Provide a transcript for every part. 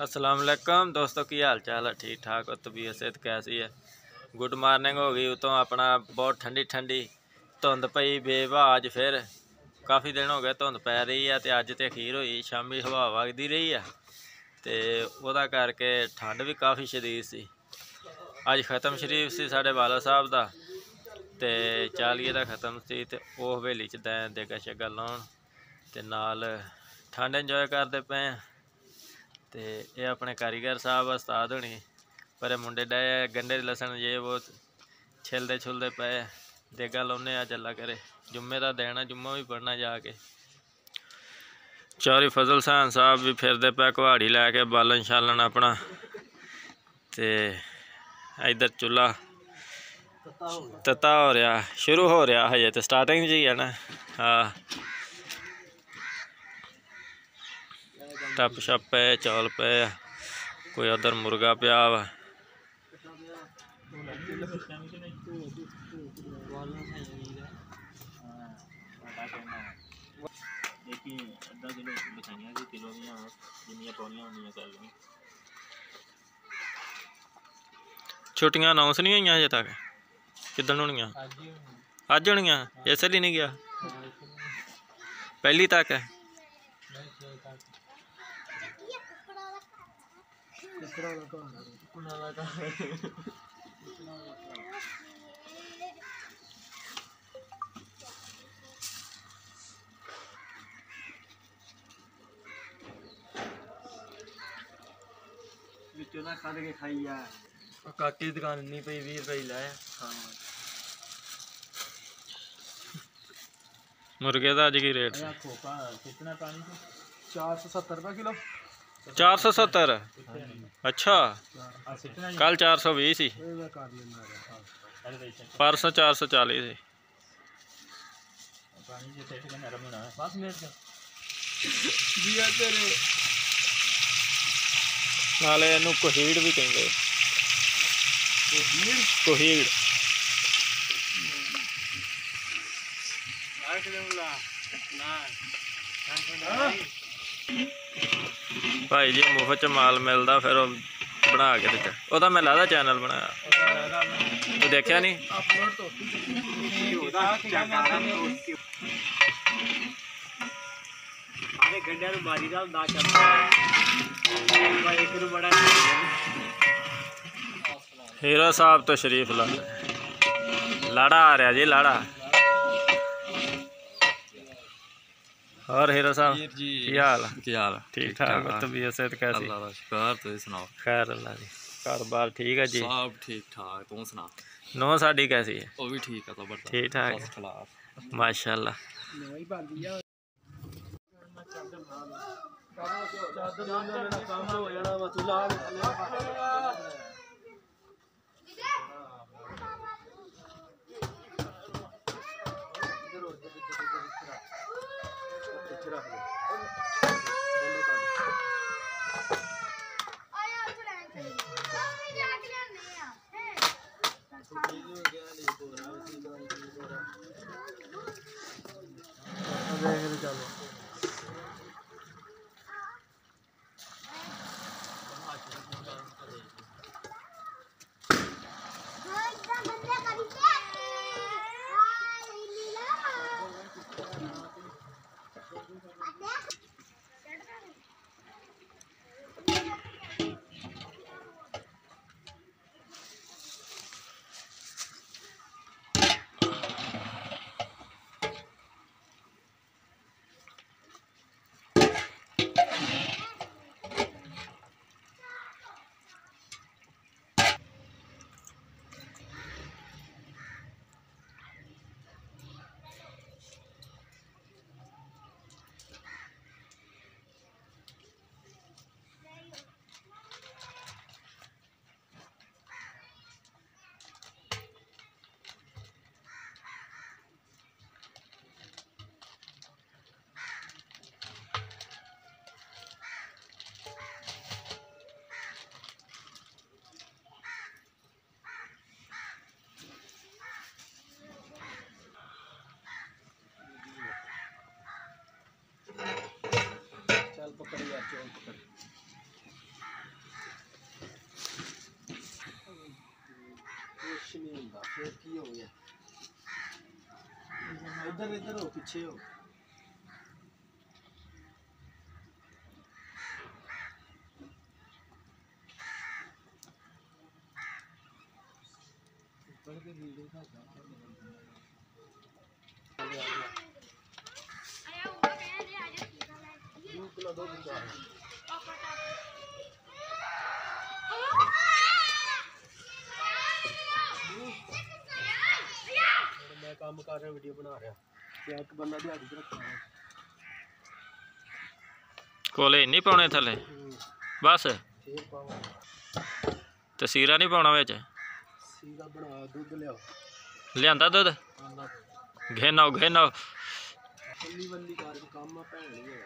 अस्सलाम वालेकुम दोस्तों की हाल चाल है ठीक ठाक और तबीयत सेहत कैसी है ਗੁੱਡ ਮਾਰਨਿੰਗ ਹੋ ਗਈ ਉਤੋਂ ਆਪਣਾ ਬਹੁਤ ਠੰਡੀ ਠੰਡੀ ਧੁੰਦ ਪਈ ਬੇਵਾ ਅੱਜ ਫਿਰ ਕਾਫੀ ਦਿਨ ਹੋ ਗਏ ਧੁੰਦ ਪੈ ਰਹੀ ਆ ਤੇ ਅੱਜ ਤੇ ਅਖੀਰ ਹੋਈ ਸ਼ਾਮੀ ਹਵਾ ਵਗਦੀ ਰਹੀ ਆ ਤੇ ਉਹਦਾ ਕਰਕੇ ਠੰਡ ਵੀ ਕਾਫੀ ਸ਼ਦੀਦ ਸੀ ਅੱਜ ਖਤਮ ਸ਼ਰੀਫ ਸੀ ਸਾਡੇ ਵਾਲਾ ਸਾਹਿਬ ਦਾ ਤੇ ਚਾਲੀਏ ਦਾ ਖਤਮ ਸੀ ਤੇ ਉਹ ਹਵੇਲੀ ਚ ਦੈਂ ਦੇਗਾ ਸ਼ਗਾ ਲਾਉਣ ਤੇ ਨਾਲ ਠੰਡ ਇੰਜੋਏ ਕਰਦੇ ਪਏ ਆ ਤੇ ਇਹ ਆਪਣੇ ਕਾਰੀਗਰ ਸਾਹਿਬ, ਉਸਤਾਦ ਹੋਣੀ, ਪਰ ਇਹ ਮੁੰਡੇ ਡੇ ਗੰਡੇ ਲਸਣ ਜੇ ਉਹ ਛਿਲਦੇ ਛੁਲਦੇ ਪਏ ਦੇਗਾ ਲਾਉਨੇ ਆ ਚੱਲਾ ਕਰੇ ਜੁੰਮੇ ਦਾ ਦੇਣਾ ਜੁੰਮਾ ਵੀ ਪੜਨਾ ਜਾ ਕੇ। ਚੌਰੀ ਫਜ਼ਲ ਸਾਨ ਸਾਹਿਬ ਵੀ ਫਿਰਦੇ ਪਏ ਕੁਹਾੜੀ ਲੈ ਕੇ ਬਾਲਣ ਛਾਲਣ ਆਪਣਾ। ਤੇ ਇਧਰ ਚੁੱਲਾ ਤਤਾ ਹੋ ਰਿਹਾ। ਸ਼ੁਰੂ ਹੋ ਰਿਹਾ ਹਜੇ ਤੇ ਸਟਾਰਟਿੰਗ 'ਚ ਹੀ ਹੈ ਨਾ। ਹਾਂ। ਟੱਪ ਛੱਪ ਪਏ ਚੌਲ ਪਏ ਕੋਈ ਉਧਰ ਮੁਰਗਾ ਪਿਆ ਵਾ। ਦੇਖੀ ਅੱਧਾ ਕਿਲੋ ਲਿਖਾਈਆਂ ਸੀ ਕਿਲੋ ਦੀਆਂ ਜਿੰਨੀਆਂ ਪਾਉਣੀਆਂ ਹੁੰਦੀਆਂ ਕਰ ਲਈ ਛੁੱਟੀਆਂ ਅਨਾਉਂਸ ਨਹੀਂ ਹੋਈਆਂ ਅਜੇ ਤੱਕ? ਕਿੱਦਣ ਹੋਣੀਆਂ? ਅੱਜ ਹੋਣੀਆਂ। ਇਸ ਲਈ ਨਹੀਂ ਗਿਆ? ਪਹਿਲੀ ਤੱਕ ਹੈ? तीसरा का तीसरा वाला ये चोला दुकान नहीं पई 20 रुपए लाया मुर्गे का अज की रेट है, कितना पानी चार सौ सत्तर रुपये किलो। 470 ਅੱਛਾ। ਕੱਲ 420 ਸੀ ਪਰਸੋਂ 440 ਸੀ ਨਾਲੇ ਇਹਨੂੰ ਕੋਹੀੜ ਵੀ ਕਹਿੰਦੇ। ਕੋਹੀੜ। ਕੋਹੀੜ ਨਾ ਨਾ। ਭਾਈ ਜੀ ਮੁਫਤ ਚ ਮਾਲ ਮਿਲਦਾ ਫਿਰ ਉਹ ਬਣਾ ਕੇ ਦਿੱਤਾ। ਉਹਦਾ ਮੈਂ ਲਾਦਾ ਚੈਨਲ ਬਣਾਇਆ। ਤੂੰ ਦੇਖਿਆ ਨਹੀਂ? ਅਪਲੋਡ ਤੋਂ ਉਹਦਾ ਚੱਕਾਰਾ ਆਰੇ ਗੰਡਿਆਂ ਨੂੰ ਮਾਰੀ ਦਾ ਹੁੰਦਾ ਚੱਲਦਾ ਭਾਈ ਇੱਕ ਨੂੰ ਬੜਾ ਹੀਰੋ ਸਾਹਿਬ ਤੋਂ ਸ਼ਰੀਫ ਲਾ ਲਾੜਾ ਆ ਰਿਹਾ ਜੀ ਲਾੜਾ। ਹੋਰ ਹੀਰੋ ਸਾਹਿਬ ਵੀਰ ਜੀ ਕੀ ਹਾਲ ਆ? ਕੀ ਹਾਲ ਆ? ਠੀਕ ਠਾਕ ਤਬੀਅਤ ਸਿਹਤ ਕੈਸੀ ਅੱਲਾ ਦਾ ਸ਼ੁਕਰ ਤੁਸੀਂ ਸੁਣਾਓ ਖੈਰ ਅੱਲਾ ਜੀ ਘਰ-ਬਾਰ ਠੀਕ ਹੈ ਜੀ ਸਭ ਠੀਕ ਠਾਕ ਤੂੰ ਸੁਣਾ ਨੋ ਸਾਡੀ ਕੈਸੀ ਹੈ ਉਹ ਵੀ ਠੀਕ ਆ ਤਾਂ ਬੜਾ ਠੀਕ ਠਾਕ ਫਸਟ ਕਲਾਸ ਮਾਸ਼ਾਅੱਲਾ ਨਹੀਂ ਬੰਦੀ ਆ ਚੱਲ ਕੁਛ ਨਹੀਂ ਹੁੰਦਾ ਫਿਰ ਕੀ ਹੋ ਗਿਆ ਇਧਰ ਇਧਰ ਹੋ ਪਿੱਛੇ ਹੋ ਉੱਪਰ ਦੇ ਲੀੜੇ ਦਾ ਦਾਖਲ ਨਹੀਂ ਹੁੰਦਾ ਮੈਂ ਕੰਮ ਕਰ ਰਿਹਾ ਵੀਡੀਓ ਬਣਾ ਰਿਹਾ। ਤੇ ਇੱਕ ਬੰਦਾ ਦਿਹਾੜੀ ਤੇ ਰੱਖਣਾ ਹੈ। ਕੋਲੇ ਨਹੀਂ ਪਾਉਣੇ ਥੱਲੇ? ਬਸ। ਫੇਰ ਪਾਵਾਂ ਤੇ ਸੀਰਾ ਨਹੀਂ ਪਾਉਣਾ ਵਿੱਚ? ਸੀਰਾ ਬਣਾ ਦੁੱਧ ਲਿਆਓ। ਲਿਆਂਦਾ ਦੁੱਧ? ਘੇਨਾਓ ਘੇਨਾਓ ਕੱਲੀ ਕੰਮ ਆ ਭੈਣ ਨਹੀਂ ਹੋਇਆ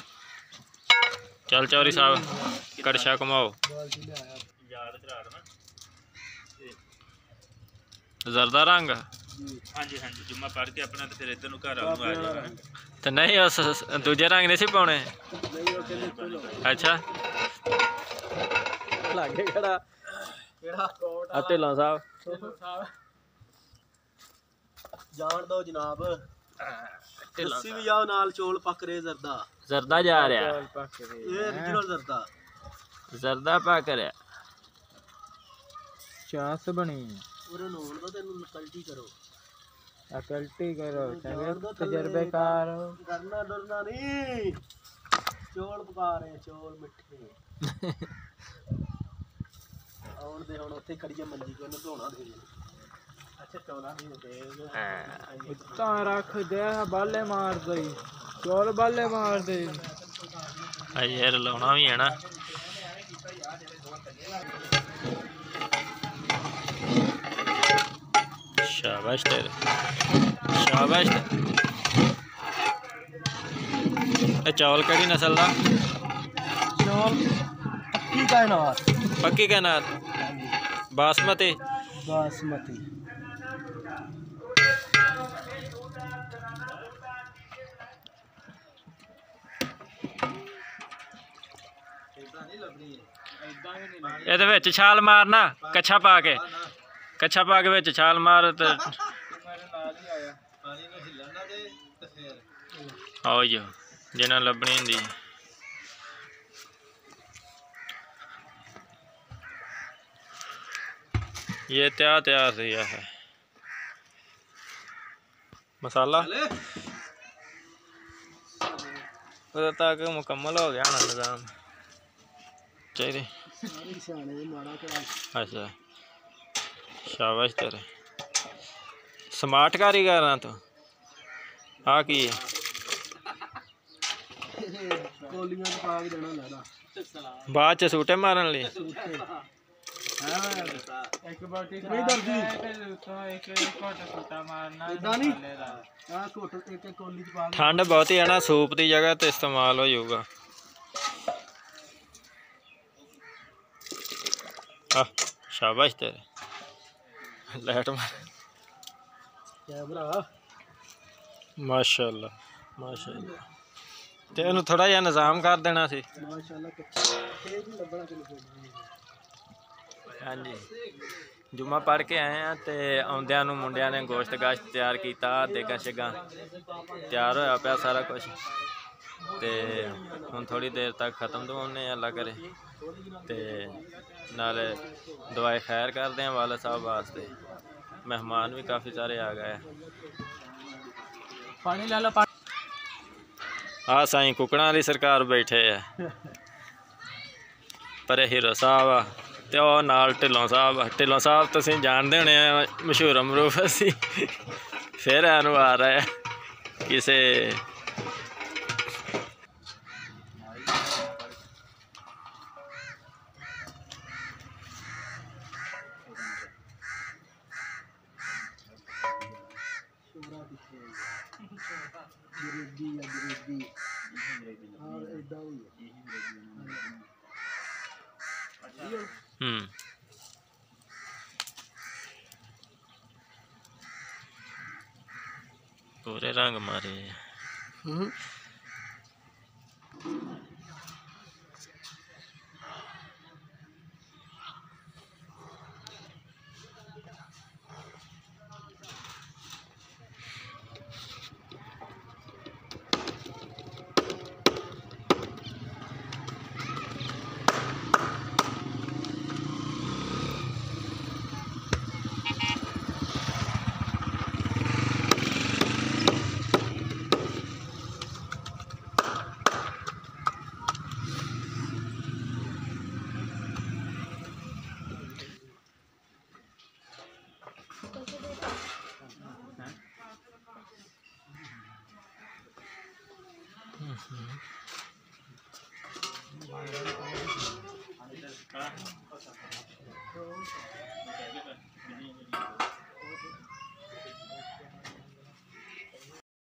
ਚੱਲ ਚੌਰੀ ਸਾਹਿਬ ਕੜਛਾ ਦੇਣਾ ਜ਼ਰਦਾ ਰੰਗ? ਜੀ ਹਾਂਜੀ ਹਾਂਜੀ ਜੁਮਾ ਪੜ ਕੇ ਆਪਣਾ ਤੇ ਫਿਰ ਇੱਧਰ ਨੂੰ ਘਰ ਆਉਂ ਆ ਜਾਣਾ। ਤੇ ਨਹੀਂ ਉਸ ਦੂਜੇ ਰੰਗ ਨਹੀਂ ਸੀ ਪਾਉਣੇ? ਨਹੀਂ ਉਹ ਕਹਿੰਦੇ ਚਲੋ ਅੱਛਾ। ਲਾਗੇ ਖੜਾ। ਕਿਹੜਾ? ਕੋਟ ਆ ਢਿੱਲੋਂ ਸਾਹਿਬ ਸਾਹਿਬ। ਜਾਣ ਦੋ ਜਨਾਬ। ਤੁਸੀਂ ਵੀ ਜਾਓ ਨਾਲ ਚੋਲ ਪੱਕ ਰਹੇ ਜ਼ਰਦਾ। ਜ਼ਰਦਾ ਜਾ ਰਿਹਾ। ਇਹ origignal ਜ਼ਰਦਾ। ਜ਼ਰਦਾ ਪੱਕ ਰਿਹਾ। ਚਾਸ ਬਣੀ ਉਹਰੇ ਨੋਣ ਦਾ ਤੈਨੂੰ ਨਕਲਟੀ ਕਰੋ। ਅਕਲਟੀ ਕਰੋ ਦੋ ਤਜਰਬੇਕਾਰ ਕਰਨਾ ਡਰਨਾ ਨਹੀਂ। ਚੋਲ ਪਕਾ ਰਹੇ ਆ, ਚੋਲ ਮਿੱਠੇ। ਆਉਣ ਦੇ ਹੁਣ ਉੱਥੇ ਖੜੀਏ ਮੰਜੀ ਕੋ ਧੋਣਾ ਦੇ ਤਾਂ ਰੱਖ ਦੇ ਬਾਲੇ ਮਾਰ ਦਈ ਚੋਲ ਬਾਲੇ ਮਾਰ ਦੇ ਆ ਯਾਰ ਲਾਉਣਾ ਵੀ ਹੈ ਨਾ। ਸ਼ਾਬਾਸ਼ ਤੇਰੇ। ਸ਼ਾਬਾਸ਼। ਇਹ ਚੌਲ ਕਿਹੜੀ ਨਸਲ ਦਾ? ਚੋਲ ਕੀ ਕਾਇਨਾਤ। ਪੱਕੀ ਕਹਿਣਾ ਬਾਸਮਤੀ? ਬਾਸਮਤੀ। ਇਹਦੇ ਵਿੱਚ ਛਾਲ ਮਾਰਨਾ ਕੱਛਾ ਪਾ ਕੇ। ਕੱਛਾ ਪਾ ਕੇ ਵਿੱਚ ਛਾਲ ਮਾਰ ਤੇ ਆਓ ਜੀ ਜਿਹਨਾਂ ਲੱਭਣੀ ਹੁੰਦੀ ਇਹ ਤਿਆ ਤਿਆਰ ਸੀ ਇਹ। ਮਸਾਲਾ? ਉਹਦਾ ਤੱਕ ਮੁਕੰਮਲ ਹੋ ਗਿਆ ਨਾ ਨਿਜ਼ਾਮ। ਚਾਹੀਦੇ। ਅੱਛਾ। ਸ਼ਾਬਾਸ਼ ਤੇਰੇ। ਸਮਾਰਟ ਕਾਰੀਗਰਾਂ ਤੋਂ। ਆ ਕੀ ਹੈ? ਕੋਲੀਆਂ ਚ ਪਾ ਦੇਣਾ ਲੱਗਦਾ ਬਾਅਦ ਚ ਸੂਟੇ ਮਾਰਨ ਲਈ। ਇੱਕ ਬਾਟੀ ਨਹੀਂ ਠੰਡ ਬਹੁਤੀ ਹੈ ਨਾ ਸੂਪ ਦੀ ਜਗ੍ਹਾ ਤੇ ਇਸਤੇਮਾਲ ਹੋ ਜਾਊਗਾ। ਆ ਸ਼ਾਬਾਸ਼ ਤੇਰੇ ਲਾਈਟ ਮਾਰ ਕੈਮਰਾ ਮਾਸ਼ਾਅੱਲਾ ਮਾਸ਼ਾਅੱਲਾ ਤੇ ਇਹਨੂੰ ਥੋੜਾ ਜਿਹਾ ਨਿਜ਼ਾਮ ਕਰ ਦੇਣਾ ਸੀ ਮਾਸ਼ਾਅੱਲਾ ਕੱਚਾ ਇਹ ਵੀ ਲੱਭਣਾ ਕਿਨੂੰ ਕੋਈ ਹਾਂਜੀ ਜੁਮਾ ਪੜ ਕੇ ਆਏ ਆ ਤੇ ਆਉਂਦਿਆਂ ਨੂੰ ਮੁੰਡਿਆਂ ਨੇ ਗੋਸ਼ਤ ਗਾਸ਼ਤ ਤਿਆਰ ਕੀਤਾ ਦੇਗਾ ਸ਼ਗਾ ਤਿਆਰ ਹੋਇਆ ਪਿਆ ਸਾਰਾ ਕੁਝ ਤੇ ਹੁਣ ਥੋੜੀ ਦੇਰ ਤੱਕ ਖਤਮ ਦਵਾਉਨੇ ਅੱਲਾ ਕਰੇ। ਤੇ ਨਾਲੇ ਦੁਆਏ ਖੈਰ ਕਰਦੇ ਆ ਵਾਲਾ ਸਾਹਿਬ ਵਾਸਤੇ। ਮਹਿਮਾਨ ਵੀ ਕਾਫੀ ਸਾਰੇ ਆ ਗਏ ਆ। ਪਾਣੀ ਲੈ ਲਓ ਆ ਸਾਈਂ ਕੁਕੜਾਂ ਵਾਲੀ ਸਰਕਾਰ ਬੈਠੇ ਆ। ਪਰੇ ਹੀਰੋ ਸਾਹਿਬ ਆ ਤੇ ਉਹ ਨਾਲ ਢਿੱਲੋਂ ਸਾਹਿਬ ਆ। ਢਿੱਲੋਂ ਸਾਹਿਬ ਤੁਸੀਂ ਜਾਣਦੇ ਹੋਣੇ ਆ ਮਸ਼ਹੂਰ ਅਮਰੂਫ ਅਸੀਂ। ਫਿਰ ਇਹਨੂੰ ਆ ਰਿਹਾ ਕਿਸੇ ਸ਼ੋਰਾ ਪਿੱਛੇ ਗਰੀਬੀ ਆ ਗਰੀਬੀ ਹਾਂ ਇਦਾਂ ਵੀ ਆ ਹੂੰ ਪੂਰੇ ਰੰਗ ਮਾਰੇ Thank.